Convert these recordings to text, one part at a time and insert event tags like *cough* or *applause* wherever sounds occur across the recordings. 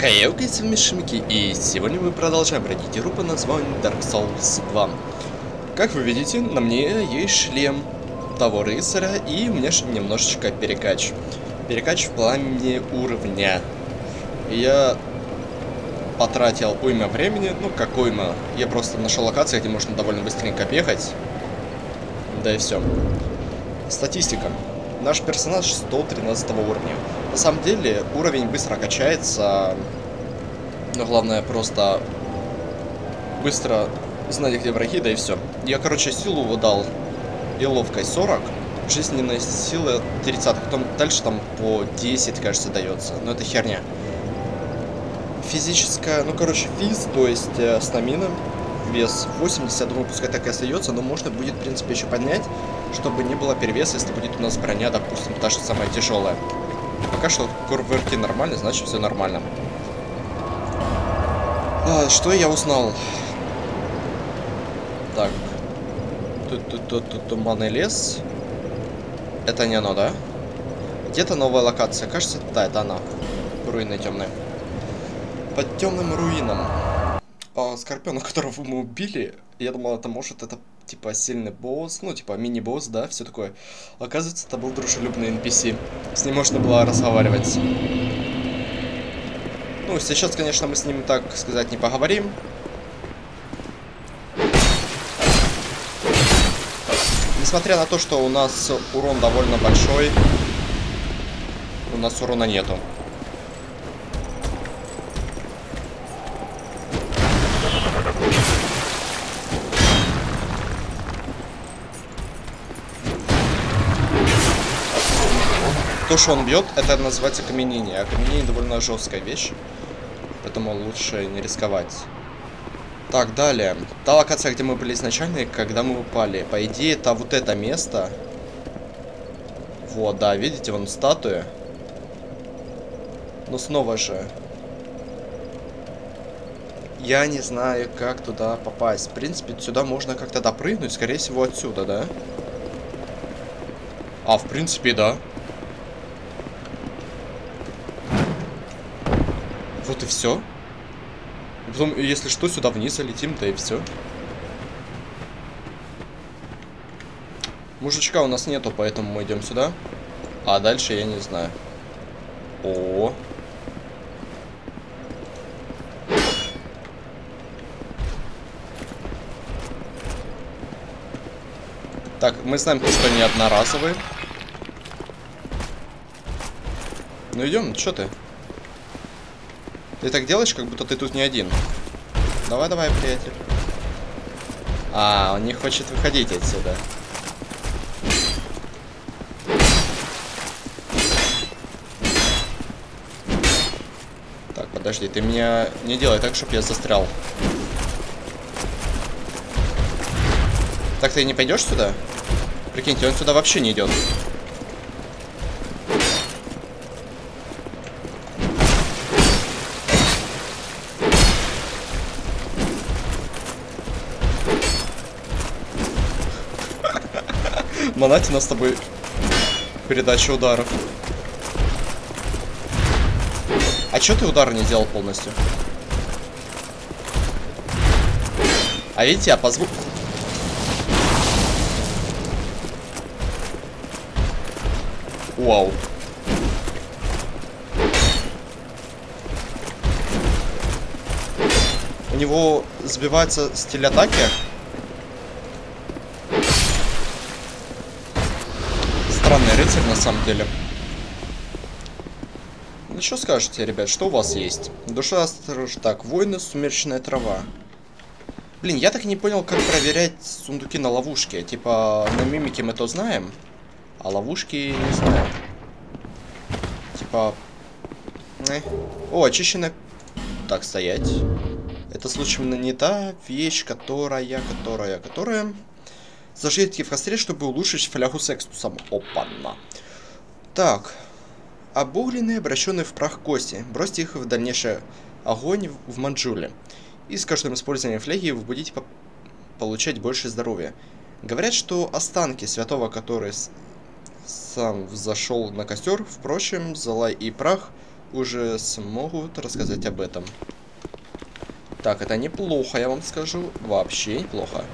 Хей, с вами Шимики, и сегодня мы продолжаем пройти игру по названию Dark Souls 2. Как вы видите, на мне есть шлем того рыцаря, и у меня немножечко перекач. Перекач в плане уровня. Я потратил уйма времени, ну как уйма, я просто нашел локации, где можно довольно быстренько бегать. Да и все. Статистика. Наш персонаж 113 уровня. На самом деле, уровень быстро качается. Но главное просто быстро знать, где враги, да и все. Я, короче, силу выдал и ловкость 40, жизненная сила 30, потом дальше там по 10, кажется, дается. Но это херня. Физическая, ну, короче, физ, то есть э, стамина, вес 80, думаю, пускай так и остается, но можно будет, в принципе, еще поднять, чтобы не было перевеса, если будет у нас броня, допустим, та же самая тяжелая. Пока что курверки нормально, значит все нормально. А, что я узнал? Так. Тут, тут, тут, тут туманный лес. Это не оно, да? Где-то новая локация. Кажется, да, это она. Руины темные. Под темным руином. А, Скорпиона, которого мы убили, я думал, это может это типа сильный босс, ну типа мини-босс, да, все такое. Оказывается, это был дружелюбный NPC. С ним можно было разговаривать. Ну, сейчас, конечно, мы с ним, так сказать, не поговорим. Несмотря на то, что у нас урон довольно большой, у нас урона нету. То, что он бьет, это называется каменение. А каменение довольно жесткая вещь. Поэтому лучше не рисковать. Так, далее. Та локация, где мы были изначально, когда мы упали. По идее, это вот это место. Вот, да, видите, вон статуя. Но снова же. Я не знаю, как туда попасть. В принципе, сюда можно как-то допрыгнуть. Скорее всего, отсюда, да? А, в принципе, да. Вот и все. Потом, если что, сюда вниз залетим, да и все. Мужичка у нас нету, поэтому мы идем сюда. А дальше я не знаю. О. Так, мы знаем, что они одноразовые. Ну идем, что ты? Ты так делаешь, как будто ты тут не один. Давай, давай, приятель. А, он не хочет выходить отсюда. Так, подожди, ты меня не делай так, чтобы я застрял. Так ты не пойдешь сюда? Прикиньте, он сюда вообще не идет. Монатина с тобой передача ударов. А чё ты удар не делал полностью? А видите, я по звуку... Вау. У него сбивается стиль атаки. Самом деле. Ну что скажете, ребят, что у вас есть? Душа страж... Так, воины, сумеречная трава. Блин, я так и не понял, как проверять сундуки на ловушке. Типа, на мимике мы то знаем, а ловушки не знаю. Типа... Э. О, очищенная... Так, стоять. Это случайно не та вещь, которая, которая, которая... Зажгите в костре, чтобы улучшить флягу с экстусом. Опа-на. Так. Обугленные, обращенные в прах кости. Бросьте их в дальнейший огонь в манджуле. И с каждым использованием фляги вы будете по получать больше здоровья. Говорят, что останки святого, который сам взошел на костер, впрочем, зола и прах уже смогут рассказать об этом. Так, это неплохо, я вам скажу. Вообще неплохо.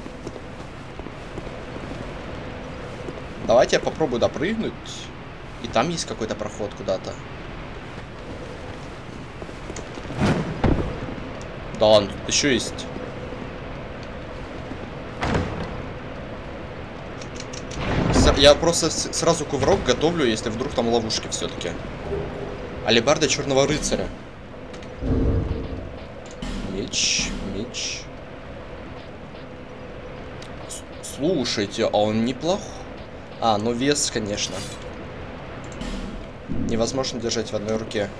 Давайте я попробую допрыгнуть. Там есть какой-то проход куда-то. Да ладно, тут еще есть. Я просто сразу кувырок готовлю, если вдруг там ловушки все-таки. Алибарда Черного Рыцаря. Меч, меч. Слушайте, а он неплох? А, ну вес, конечно. Невозможно держать в одной руке.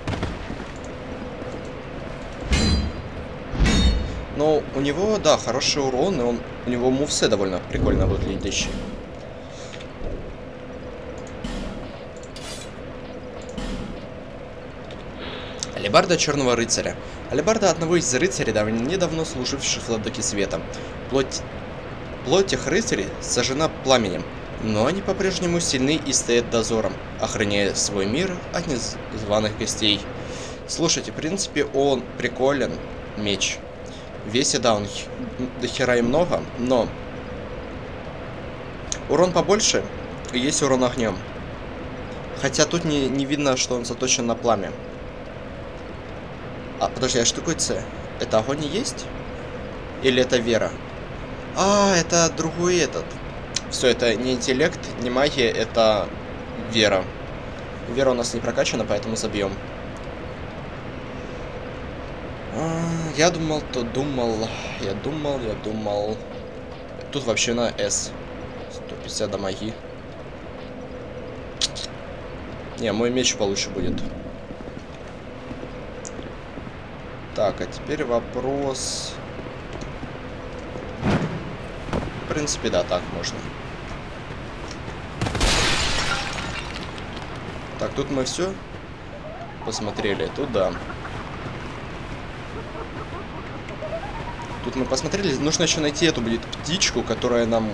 Но у него, да, хороший урон, и он, у него мувсы довольно прикольно выглядящие. Алибарда Черного Рыцаря. Алибарда одного из рыцарей, недавно служивших владыке света. Плоть... Плоть тех рыцарей сожжена пламенем, но они по-прежнему сильны и стоят дозором, охраняя свой мир от незваных гостей. Слушайте, в принципе, он приколен, меч. Весе, да, он до хера и много, но... Урон побольше, и есть урон огнем. Хотя тут не, не видно, что он заточен на пламя. А, подожди, а что такое С? Это огонь есть? Или это вера? А, это другой этот. Все, это не интеллект, не магия, это вера. Вера у нас не прокачана, поэтому забьем. А, я думал, то думал, я думал, я думал. Тут вообще на S. 150 дамаги. Не, мой меч получше будет. Так, а теперь вопрос... В принципе, да, так можно. Тут мы все посмотрели. Тут да. Тут мы посмотрели. Нужно еще найти эту будет птичку, которая нам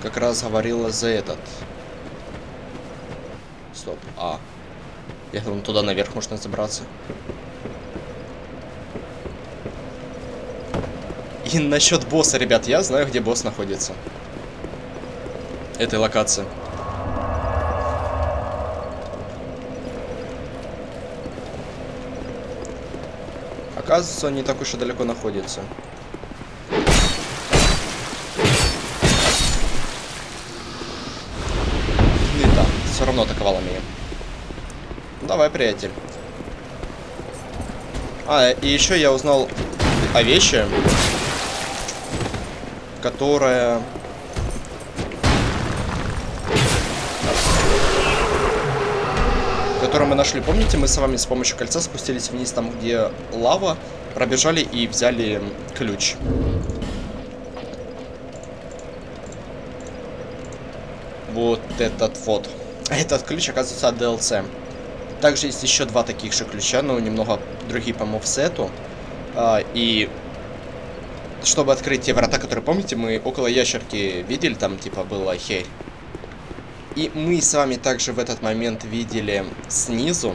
как раз говорила за этот. Стоп. А. Я думаю, туда наверх можно забраться. И насчет босса, ребят, я знаю, где босс находится. Этой локации. Оказывается, он не так уж и далеко находится. И да, все равно атаковала меня. Давай, приятель. А, и еще я узнал о вещи, которая... Которую мы нашли. Помните, мы с вами с помощью кольца спустились вниз, там, где лава, пробежали и взяли ключ. Вот этот вот. Этот ключ, оказывается, от DLC. Также есть еще два таких же ключа, но немного другие по мовсету. А, и чтобы открыть те врата, которые, помните, мы около ящерки видели, там типа было херь. И мы с вами также в этот момент видели снизу,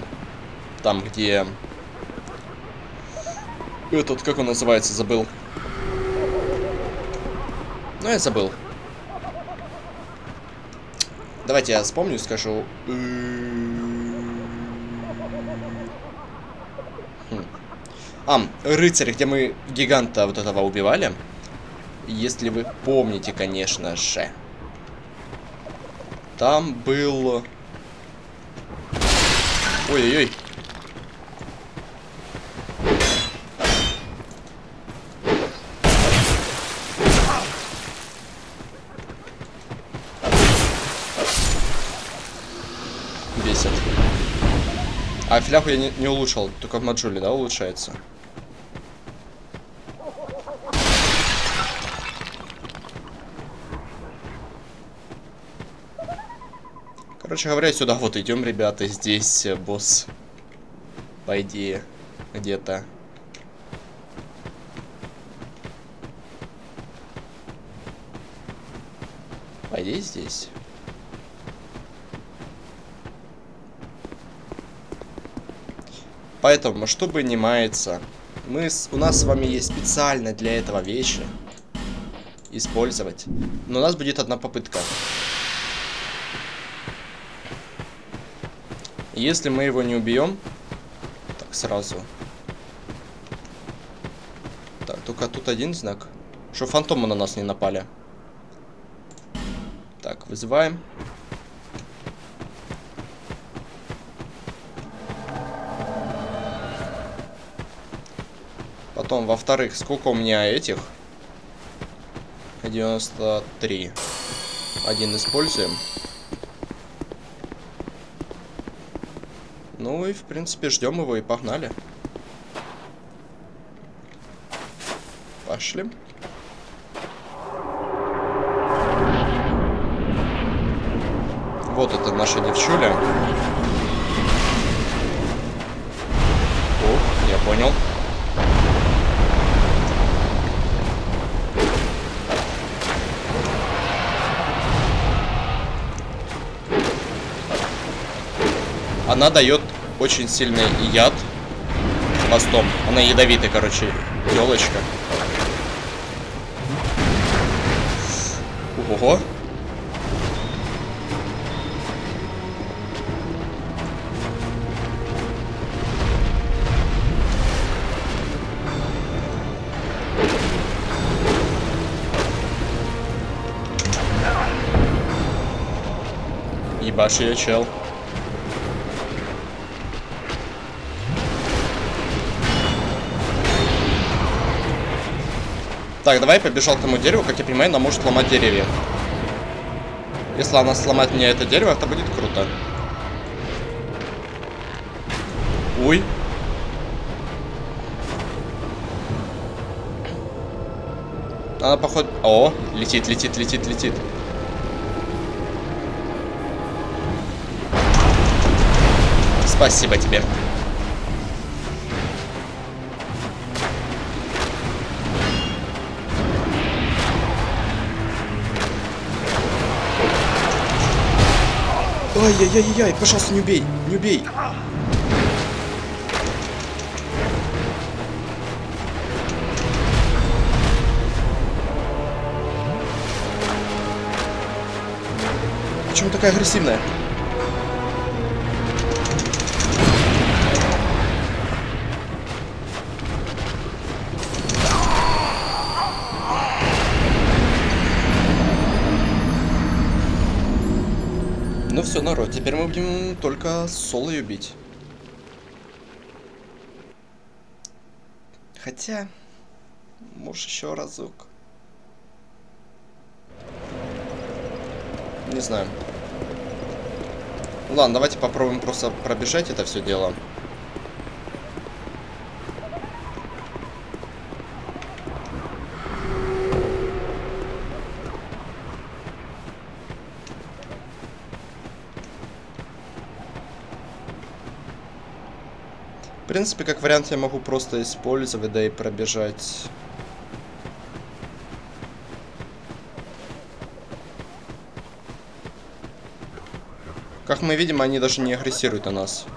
там где... Этот, как он называется, забыл. Ну, я забыл. Давайте я вспомню, скажу. А, рыцарь, где мы гиганта вот этого убивали. Если вы помните, конечно же. Там был... Ой-ой-ой. Бесит. А фляху я не, не улучшил, только в Маджуле, да, улучшается? Короче говоря, сюда вот идем, ребята. Здесь э, босс, по идее, где-то. По идее, здесь. Поэтому, чтобы не маяться, мы с, у нас с вами есть специально для этого вещи. Использовать. Но у нас будет одна попытка. Если мы его не убьем, так сразу. Так, только тут один знак. Что фантомы на нас не напали. Так, вызываем. Потом, во-вторых, сколько у меня этих? 93. Один используем. Ну и, в принципе, ждем его и погнали. Пошли. Вот это наша девчуля. О, я понял. Она дает очень сильный яд хвостом. Она ядовитая, короче, телочка. Ого. Ебашь ее, чел. Так, давай побежал к тому дереву. Как я понимаю, она может ломать деревья. Если она сломает мне это дерево, это будет круто. Ой. Она, походу... О, летит, летит, летит, летит. Спасибо тебе. Ай-яй-яй-яй, пожалуйста, не убей, не убей. Почему такая агрессивная? Теперь мы будем только соло бить. Хотя, может еще разок. Не знаю. Ладно, давайте попробуем просто пробежать это все дело. Принципе, как вариант, я могу просто использовать, да и пробежать. Как мы видим, они даже не агрессируют на нас.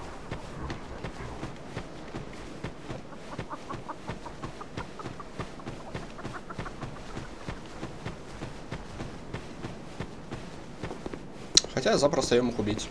Хотя я запросто ее мог убить.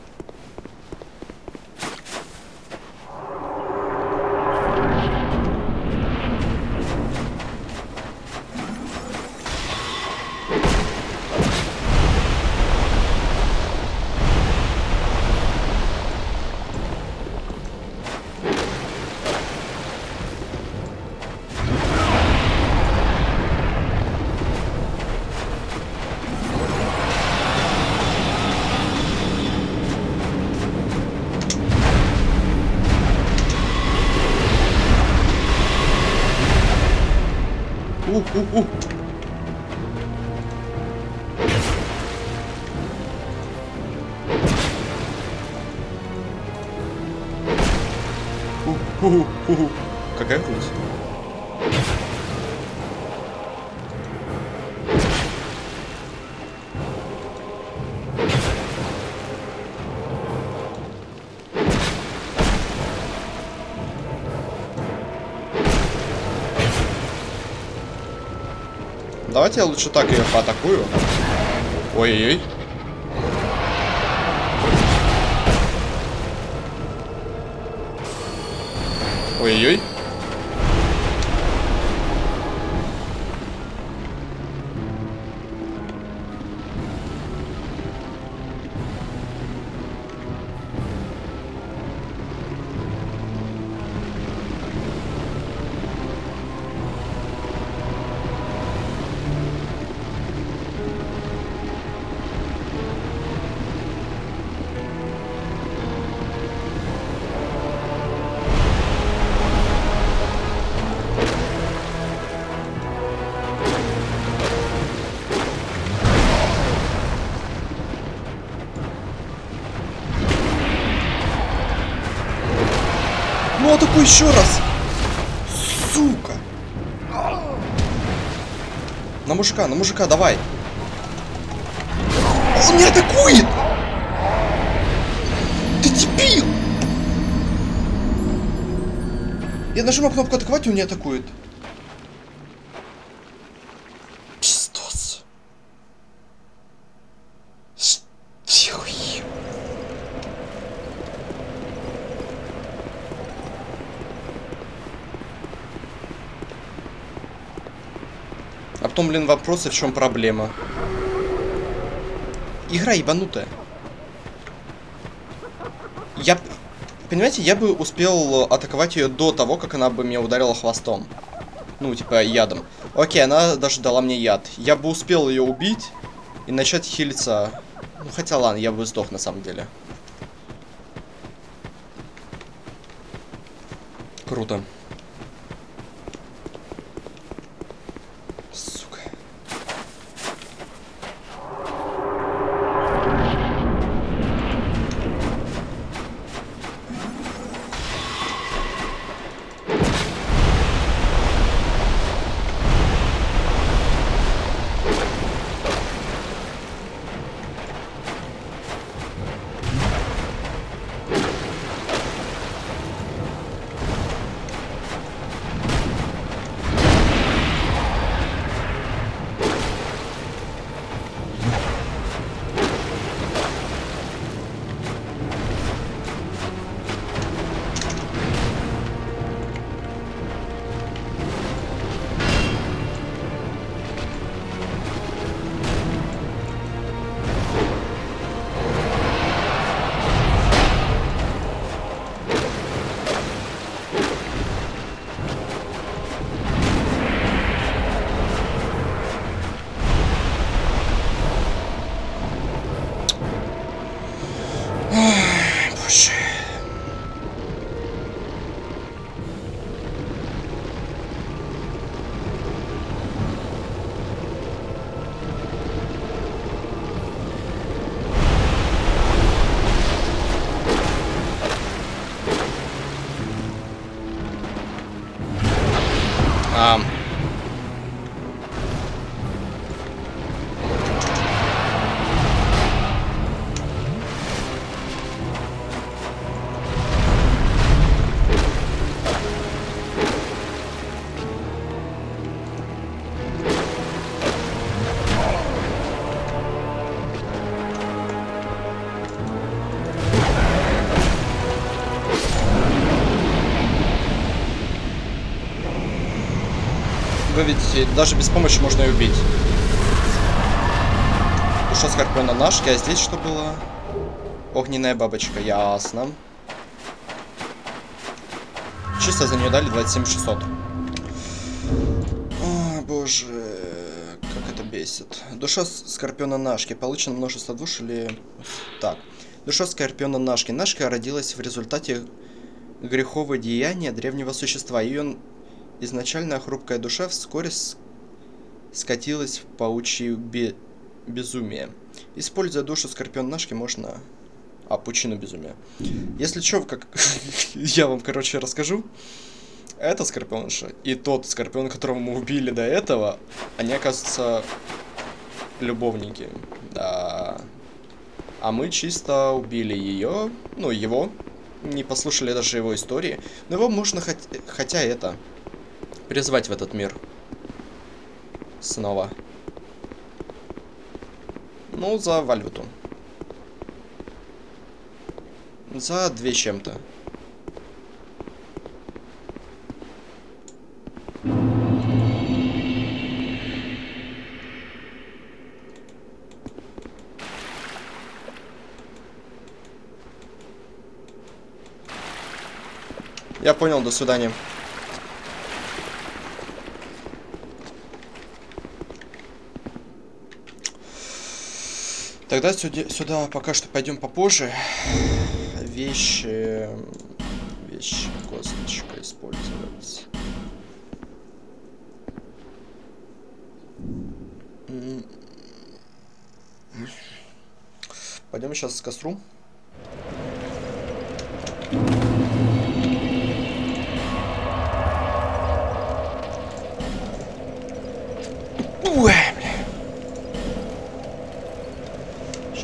У, *laughs* у, Давайте я лучше так ее поатакую. Ой-ой-ой. Ой-ой-ой. Атакуй еще раз! Сука! На мужика, на мужика, давай! Он не атакует! Ты дебил! Я нажимаю кнопку атаковать, и он не атакует. Пиздос. Что хуй? А потом, блин, вопросы, в чем проблема. Игра ебанутая. Я... Понимаете, я бы успел атаковать ее до того, как она бы меня ударила хвостом. Ну, типа, ядом. Окей, она даже дала мне яд. Я бы успел ее убить и начать хилиться. Ну, хотя ладно, я бы сдох на самом деле. Круто. Видите, даже без помощи можно ее убить. Душа Скорпиона Нашки, а здесь что было? Огненная бабочка, ясно. Чисто за нее дали 27 600. Ой, боже, как это бесит. Душа Скорпиона Нашки. Получено множество душ или... Так. Душа Скорпиона Нашки. Нашка родилась в результате грехового деяния древнего существа. Ее изначально хрупкая душа вскоре скатилась в паучье бе... безумие. Используя душу Скорпион Нашки, можно... А, пучину безумия. Если чё, как... *laughs* я вам, короче, расскажу. Это Скорпионша и тот Скорпион, которого мы убили до этого, они, оказывается, любовники. Да. А мы чисто убили ее, ну, его. Не послушали даже его истории. Но его можно хоть... хотя это... Призвать в этот мир. Снова. Ну, за валюту. За две чем-то. Я понял, до свидания. Тогда сюда, сюда пока что пойдем попозже. Вещи... Вещи, косточка использовать. Пойдем сейчас к костру.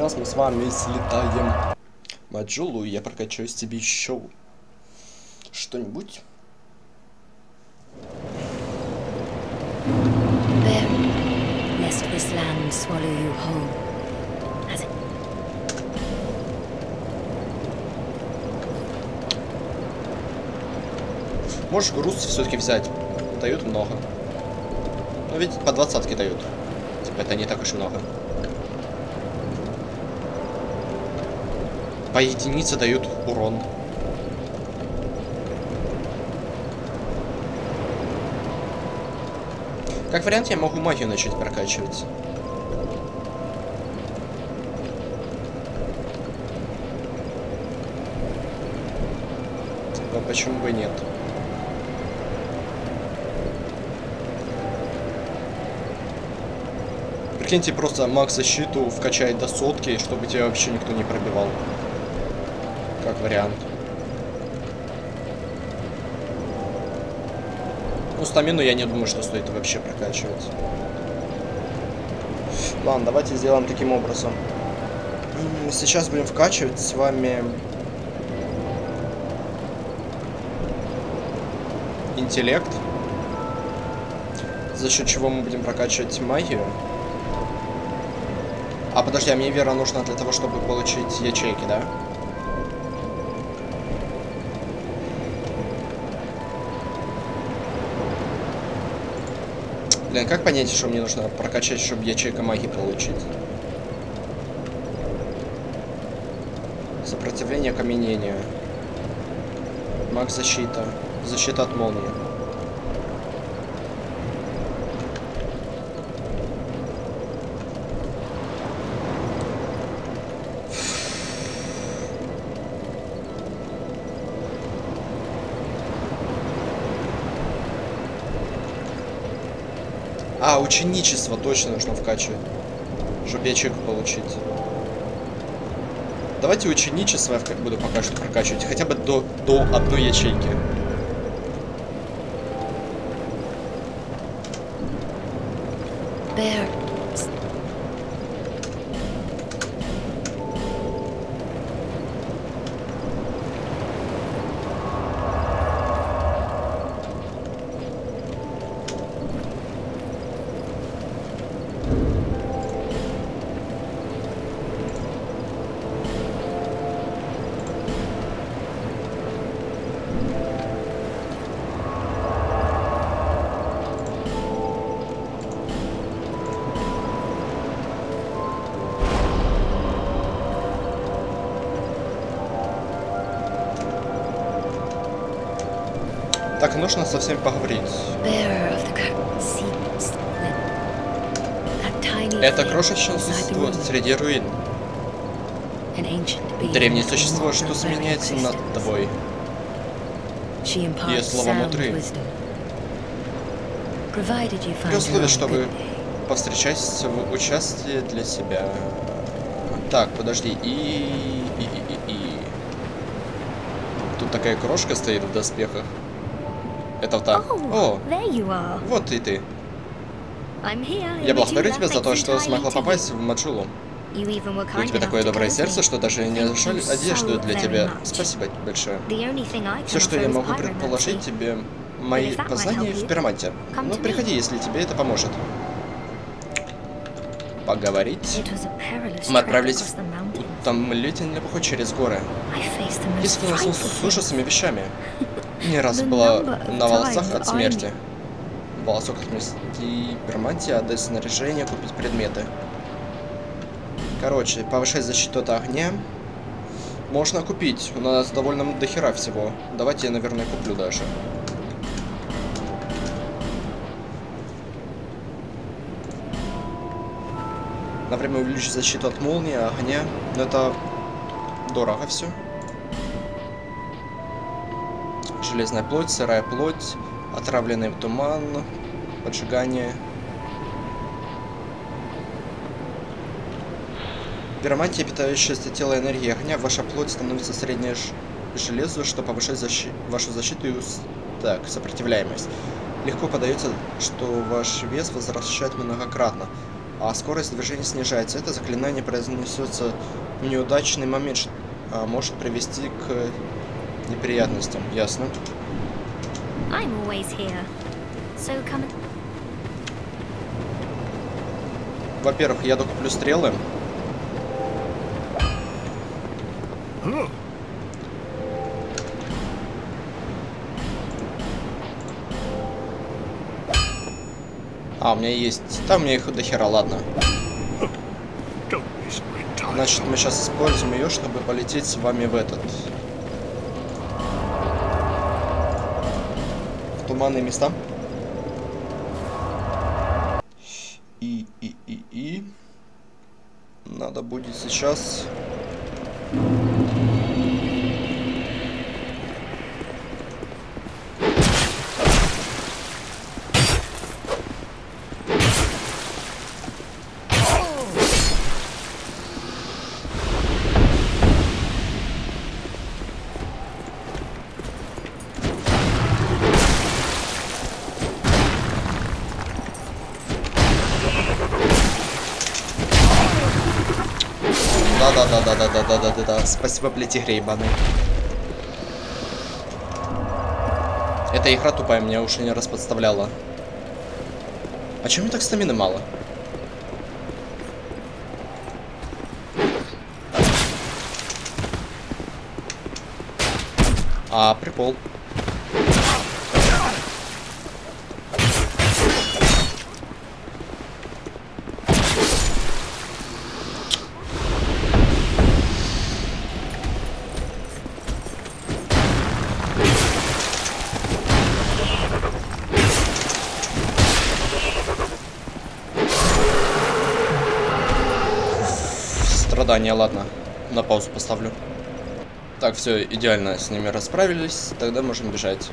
Сейчас мы с вами слетаем Маджулу, я прокачаюсь тебе еще что-нибудь. Можешь груз все-таки взять. Дают много. Ну ведь по двадцатке дают. Типа это не так уж и много. По единице дают урон. Как вариант, я могу магию начать прокачивать. Но почему бы нет? Прикиньте, просто маг защиту вкачает до сотки, чтобы тебя вообще никто не пробивал. Как вариант. Ну, стамину я не думаю, что стоит вообще прокачивать. Ладно, давайте сделаем таким образом. Сейчас будем вкачивать с вами... Интеллект. За счет чего мы будем прокачивать магию. А подожди, а мне вера нужна для того, чтобы получить ячейки, да? Блин, как понять, что мне нужно прокачать, чтобы ячейка магии получить? Сопротивление окаменению. Маг защита. Защита от молнии. А, ученичество точно нужно вкачивать. Чтобы ячейку получить. Давайте ученичество я буду пока что прокачивать. Хотя бы до, до одной ячейки. Так, нужно со всеми поговорить. Это крошечное существо среди руин. Древнее существо, что сменяется над тобой. Ее слова мудры. При условии, on что a вы good day. повстречаетесь в участии для себя. Так, подожди. И... И, и, и, и. Тут такая крошка стоит в доспехах. Это вот так. О, вот и ты. Я благодарю тебя за то, что смогла попасть в Маджулу. У тебя такое доброе сердце, что даже не нашел одежду для тебя. Спасибо большое. Все, что я могу предположить тебе, мои познания в пироманте. Ну, приходи, если тебе это поможет. Поговорить. Мы отправились в утомлительный поход через горы. Я столкнулся с ужасами вещами. *laughs* Не раз была на волосах от смерти. Волосок отмести пермантии, отдать снаряжение, купить предметы. Короче, повышать защиту от огня. Можно купить. У нас довольно дохера всего. Давайте я, наверное, куплю даже. На время увеличить защиту от молнии, огня. Но это дорого все. Железная плоть, сырая плоть, отравленный туман, поджигание. Пиромантия, питающаяся тело энергии огня, ваша плоть становится среднее ж- железу, что повышает защи- вашу защиту и так, сопротивляемость. Легко подается, что ваш вес возвращает многократно, а скорость движения снижается. Это заклинание произнесется в неудачный момент, а, может привести к неприятностям. Ясно. I'm always here. So come. Во-первых, я докуплю стрелы. А, у меня есть... Там у меня их до хера, ладно. Значит, мы сейчас используем ее, чтобы полететь с вами в этот... туманные места. И, и, и, и... Надо будет сейчас... да, да, да. Спасибо, блядь, игре ебаной. Эта игра тупая меня уже не раз подставляла. А чем мне так стамины мало? А, прикол. Страдания, ладно. На паузу поставлю. Так, все, идеально с ними расправились. Тогда можем бежать.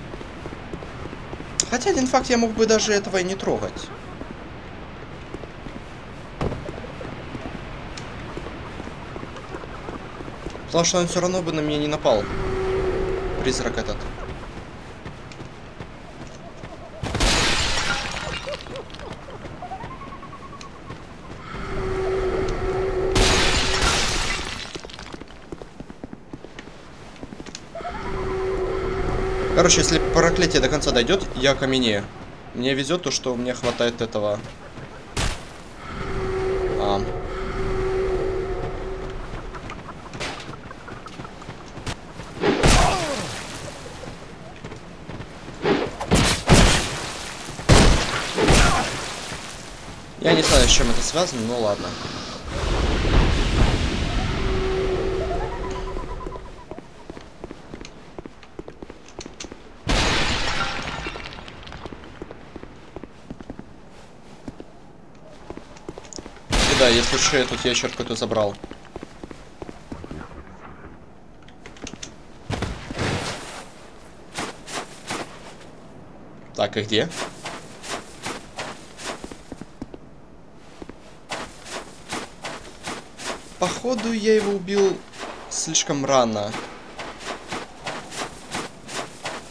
Хотя один факт, я мог бы даже этого и не трогать. Потому что он все равно бы на меня не напал. Призрак этот. Короче, если проклятие до конца дойдет, я каменею. Мне везет то, что мне хватает этого. А. Я не знаю, с чем это связано, но ладно. Если что, я тут ящерку эту забрал. Так, и где? Походу, я его убил слишком рано.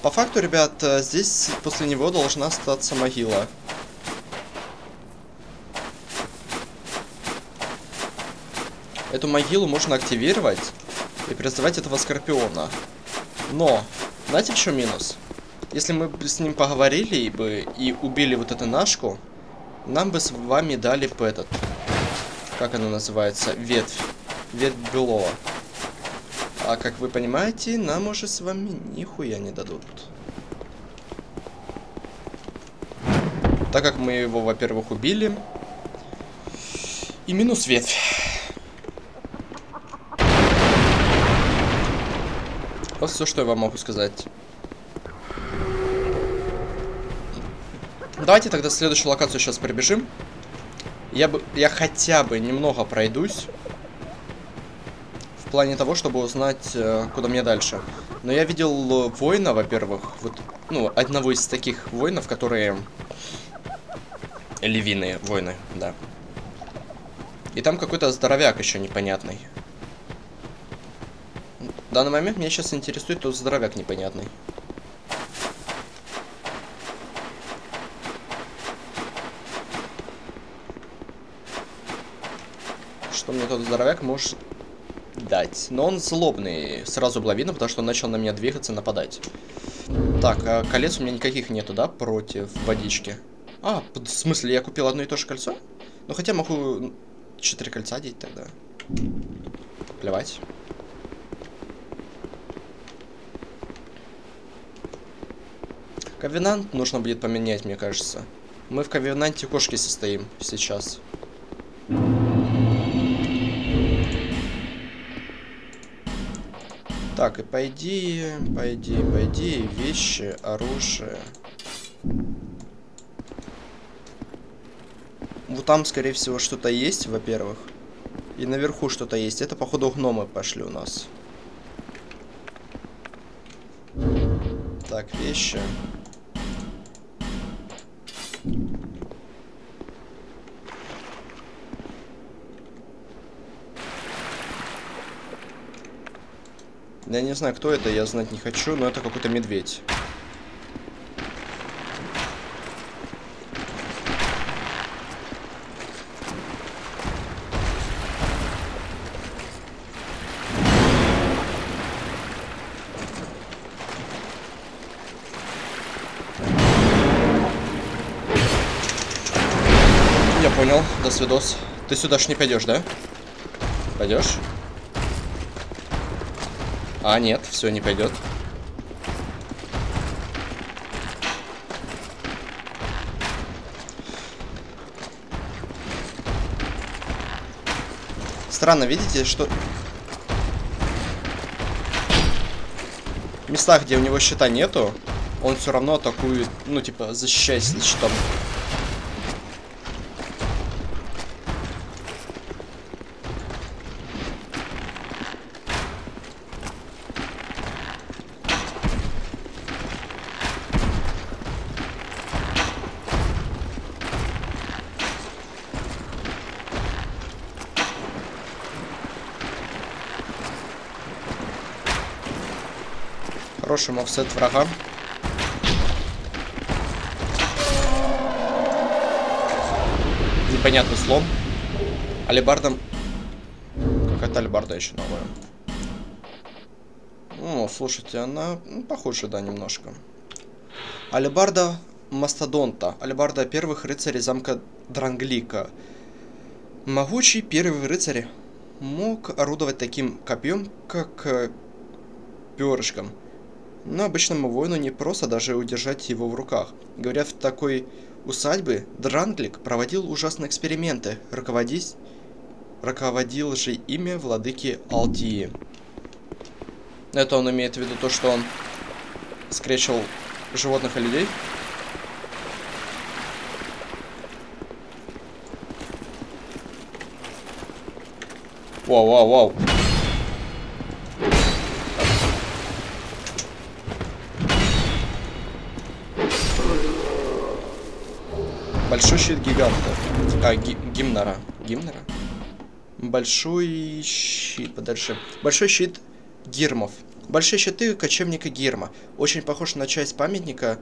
По факту, ребят, э, здесь после него должна остаться могила. Эту могилу можно активировать и призывать этого скорпиона. Но, знаете, в чем минус? Если мы бы с ним поговорили бы и убили вот эту нашку, нам бы с вами дали бы этот Как она называется? Ветвь. Ветвь былого. А как вы понимаете, нам уже с вами нихуя не дадут. Так как мы его, во-первых, убили. И минус ветвь. Вот все, что я вам могу сказать. Давайте тогда следующую локацию сейчас прибежим. Я бы, я хотя бы немного пройдусь. В плане того, чтобы узнать, э, куда мне дальше. Но я видел воина, во-первых, вот, ну, одного из таких воинов, которые... Львиные воины, да. И там какой-то здоровяк еще непонятный. В данный момент меня сейчас интересует тот здоровяк непонятный. Что мне тот здоровяк может дать? Но он злобный, сразу было видно, потому что он начал на меня двигаться, нападать. Так, а колец у меня никаких нету, да, против водички? А, в смысле, я купил одно и то же кольцо? Ну, хотя могу четыре кольца одеть тогда. Плевать. Ковенант нужно будет поменять, мне кажется. Мы в Ковенанте кошки состоим сейчас. Так, и пойди, пойди, пойди, вещи, оружие. Вот там, скорее всего, что-то есть, во-первых. И наверху что-то есть. Это, походу, гномы пошли у нас. Так, вещи. Я не знаю, кто это, я знать не хочу, но это какой-то медведь. Я понял, до свидос. Ты сюда ж не пойдешь, да? Пойдешь? А, нет, все, не пойдет. Странно, видите, что... В местах, где у него щита нету, он все равно атакует, ну, типа, защищаясь щитом. Хороший мовсет врага. Непонятный слом. Алибардом... Какая-то алибарда еще новая. О, слушайте, она ну, похожа, да, немножко. Алибарда Мастодонта. Алибарда первых рыцарей замка Дранглика. Могучий первый рыцарь мог орудовать таким копьем, как э, перышком. Но обычному воину не просто даже удержать его в руках. Говорят, в такой усадьбе Дранглик проводил ужасные эксперименты, руководить... руководил же имя владыки Алтии. Это он имеет в виду то, что он скрещивал животных и людей? Вау, вау, вау. Большой щит гиганта. А, ги гимнара. Гимнара? Большой щит, подальше. Большой щит гирмов. Большие щиты кочевника Гирма. Очень похож на часть памятника,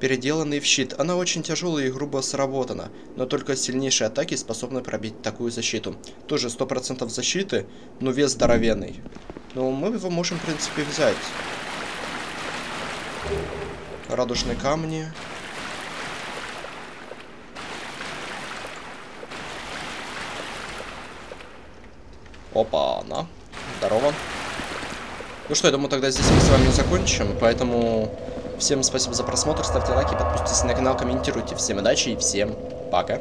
переделанный в щит. Она очень тяжелая и грубо сработана, но только сильнейшие атаки способны пробить такую защиту. Тоже 100% защиты, но вес здоровенный. Но мы его можем, в принципе, взять. Радужные камни. Опа, на. Здорово. Ну что, я думаю, тогда здесь мы с вами закончим. Поэтому всем спасибо за просмотр, ставьте лайки, подписывайтесь на канал, комментируйте. Всем удачи и всем пока.